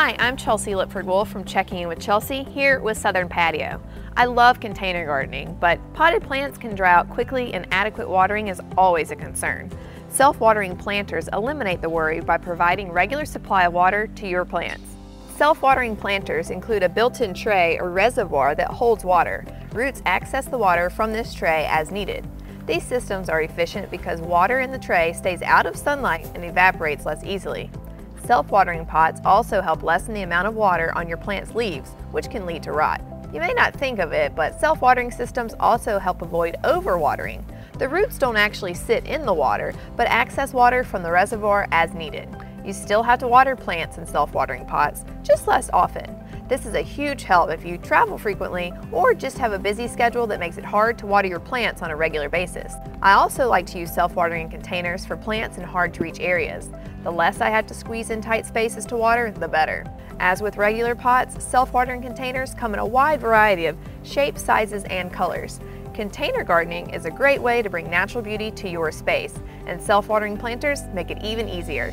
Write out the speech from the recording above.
Hi, I'm Chelsea Lipford Wolf from Checking In with Chelsea here with Southern Patio. I love container gardening, but potted plants can dry out quickly and adequate watering is always a concern. Self-watering planters eliminate the worry by providing regular supply of water to your plants. Self-watering planters include a built-in tray or reservoir that holds water. Roots access the water from this tray as needed. These systems are efficient because water in the tray stays out of sunlight and evaporates less easily. Self-watering pots also help lessen the amount of water on your plant's leaves, which can lead to rot. You may not think of it, but self-watering systems also help avoid overwatering. The roots don't actually sit in the water, but access water from the reservoir as needed. You still have to water plants in self-watering pots, just less often. This is a huge help if you travel frequently or just have a busy schedule that makes it hard to water your plants on a regular basis. I also like to use self-watering containers for plants in hard to reach areas. The less I have to squeeze in tight spaces to water, the better. As with regular pots, self-watering containers come in a wide variety of shapes, sizes, and colors. Container gardening is a great way to bring natural beauty to your space, and self-watering planters make it even easier.